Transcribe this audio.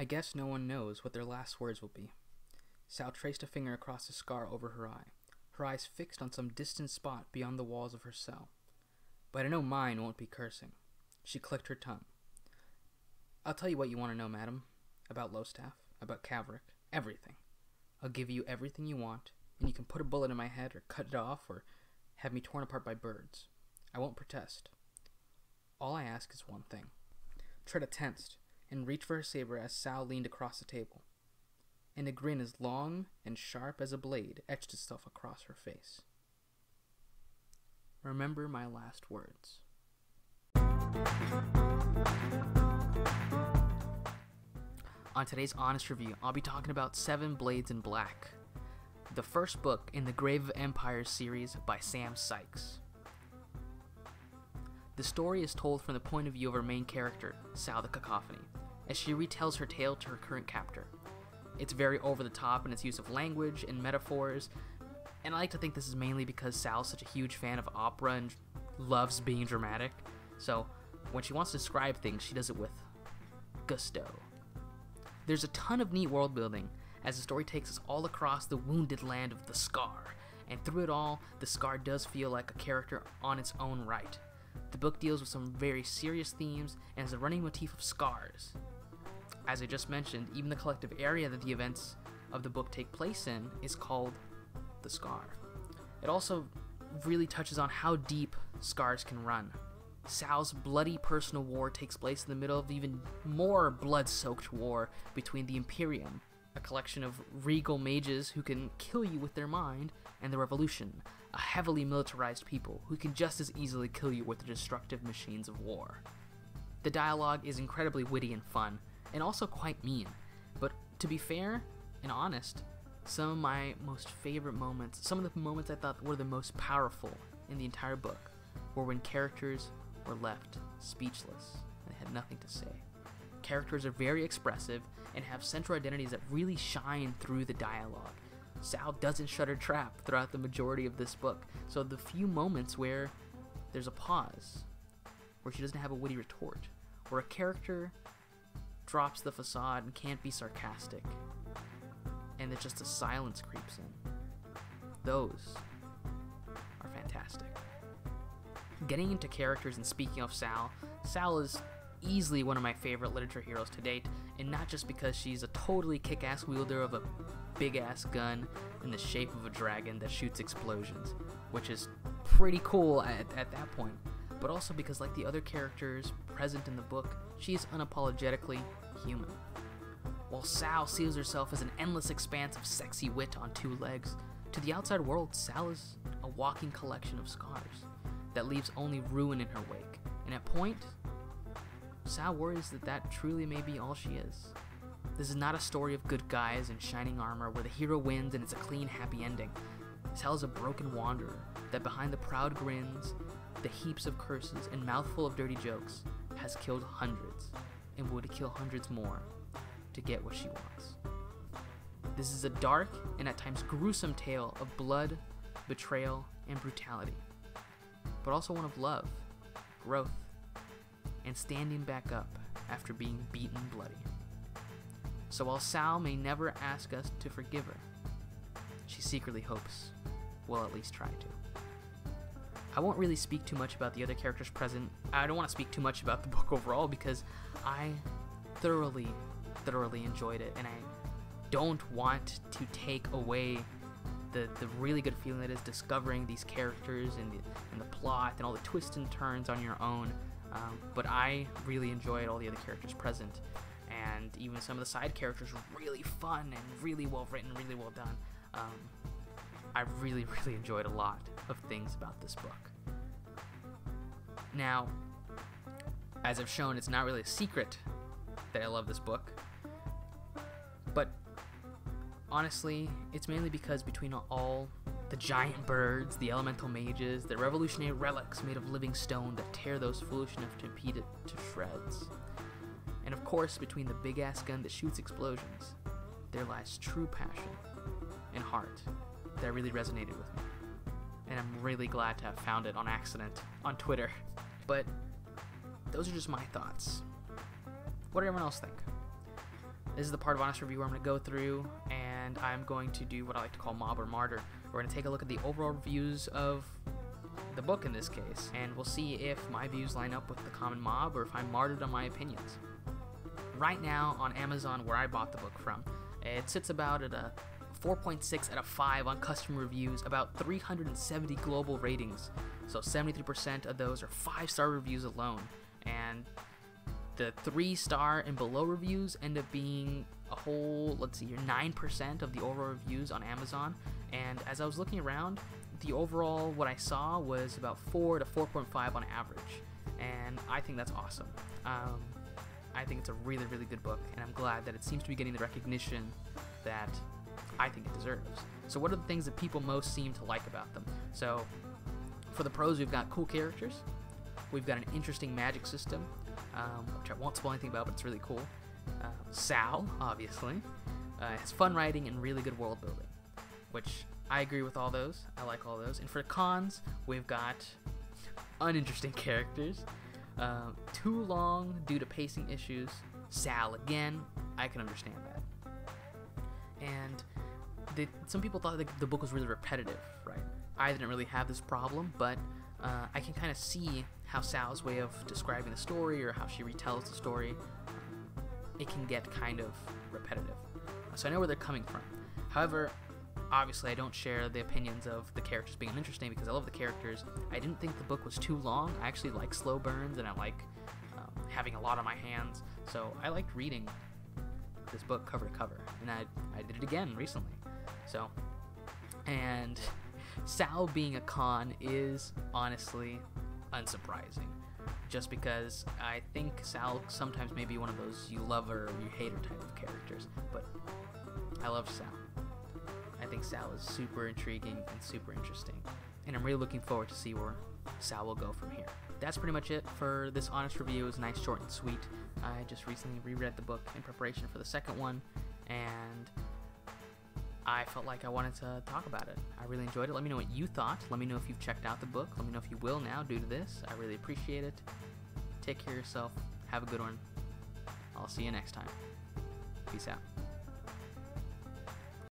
I guess no one knows what their last words will be. Sal traced a finger across the scar over her eye, her eyes fixed on some distant spot beyond the walls of her cell. But I know mine won't be cursing. She clicked her tongue. I'll tell you what you want to know, madam. About Lowstaff, about Cavric, everything. I'll give you everything you want, and you can put a bullet in my head or cut it off or have me torn apart by birds. I won't protest. All I ask is one thing. Tretta tensed and reached for her saber as Sal leaned across the table, and a grin as long and sharp as a blade etched itself across her face. Remember my last words. On today's Honest Review, I'll be talking about Seven Blades in Black, the first book in the Grave of Empires series by Sam Sykes. The story is told from the point of view of our main character, Sal the Cacophony, as she retells her tale to her current captor. It's very over the top in its use of language and metaphors, and I like to think this is mainly because Sal's such a huge fan of opera and loves being dramatic. So, when she wants to describe things, she does it with gusto. There's a ton of neat world building as the story takes us all across the wounded land of the Scar, and through it all, the Scar does feel like a character on its own right. The book deals with some very serious themes and has a running motif of scars. As I just mentioned, even the collective area that the events of the book take place in is called the Scar. It also really touches on how deep scars can run. Sal's bloody personal war takes place in the middle of even more blood soaked war between the Imperium, a collection of regal mages who can kill you with their mind, and the Revolution, heavily militarized people who can just as easily kill you with the destructive machines of war. The dialogue is incredibly witty and fun, and also quite mean, but to be fair and honest, some of my most favorite moments, some of the moments I thought were the most powerful in the entire book, were when characters were left speechless and had nothing to say. Characters are very expressive and have central identities that really shine through the dialogue. Sal doesn't shut her trap throughout the majority of this book, so the few moments where there's a pause, where she doesn't have a witty retort, where a character drops the facade and can't be sarcastic, and that just a silence creeps in. Those are fantastic. Getting into characters and speaking of Sal, Sal is easily one of my favorite literature heroes to date, and not just because she's a totally kick ass wielder of a big ass gun in the shape of a dragon that shoots explosions, which is pretty cool at, at that point, but also because, like the other characters present in the book, she is unapologetically human. While Sal sees herself as an endless expanse of sexy wit on two legs, to the outside world, Sal is a walking collection of scars that leaves only ruin in her wake, and at point, Sal worries that that truly may be all she is. This is not a story of good guys in shining armor where the hero wins and it's a clean, happy ending. Sal is a broken wanderer that behind the proud grins, the heaps of curses, and mouthful of dirty jokes has killed hundreds and would kill hundreds more to get what she wants. This is a dark and at times gruesome tale of blood, betrayal, and brutality, but also one of love, growth, and standing back up after being beaten bloody. So while Sal may never ask us to forgive her, she secretly hopes we'll at least try to. I won't really speak too much about the other characters present. I don't want to speak too much about the book overall because I thoroughly, thoroughly enjoyed it, and I don't want to take away the, the really good feeling that is discovering these characters and the, and the plot and all the twists and turns on your own. Um, but I really enjoyed all the other characters present, and even some of the side characters were really fun and really well written, really well done. Um, I really, really enjoyed a lot of things about this book. Now, as I've shown, it's not really a secret that I love this book, but honestly, it's mainly because between all the giant birds, the elemental mages, the revolutionary relics made of living stone that tear those foolish enough to impede it to shreds. Course, between the big ass gun that shoots explosions, there lies true passion and heart that really resonated with me. And I'm really glad to have found it on accident on Twitter. But those are just my thoughts. What did everyone else think? this is the part of honest review where I'm going to go through and I'm going to do what I like to call mob or martyr. We're going to take a look at the overall reviews of the book in this case, and we'll see if my views line up with the common mob or if I'm martyred on my opinions. Right now on Amazon, where I bought the book from, it sits about at a 4.6 out of 5 on customer reviews, about 370 global ratings. So 73% of those are 5 star reviews alone. And the 3 star and below reviews end up being a whole, let's see here, 9% of the overall reviews on Amazon. And as I was looking around, the overall, what I saw was about 4 to 4.5 on average. And I think that's awesome. Um, I think it's a really, really good book, and I'm glad that it seems to be getting the recognition that I think it deserves. So, what are the things that people most seem to like about them? So, for the pros, we've got cool characters, we've got an interesting magic system, um, which I won't spoil anything about, but it's really cool. Uh, Sal, obviously, uh, has fun writing and really good world building, which I agree with all those. I like all those. And for cons, we've got uninteresting characters, um, too long due to pacing issues. Sal again, I can understand that. And they, some people thought the book was really repetitive, right? I didn't really have this problem, but uh, I can kind of see how Sal's way of describing the story or how she retells the story, it can get kind of repetitive. So I know where they're coming from. However, obviously I don't share the opinions of the characters being interesting because I love the characters. I didn't think the book was too long. I actually like slow burns and I like um, having a lot on my hands. So I liked reading this book cover to cover, and I I did it again recently. So, and Sal being a con is honestly unsurprising. Just because I think Sal sometimes may be one of those you love her or you hate her type of characters, but I love Sal. I think Sal is super intriguing and super interesting. And I'm really looking forward to see where Sal will go from here. That's pretty much it for this honest review. It was nice, short, and sweet. I just recently reread the book in preparation for the second one, and I felt like I wanted to talk about it. I really enjoyed it. Let me know what you thought. Let me know if you've checked out the book. Let me know if you will now due to this. I really appreciate it. Take care of yourself. Have a good one. I'll see you next time. Peace out.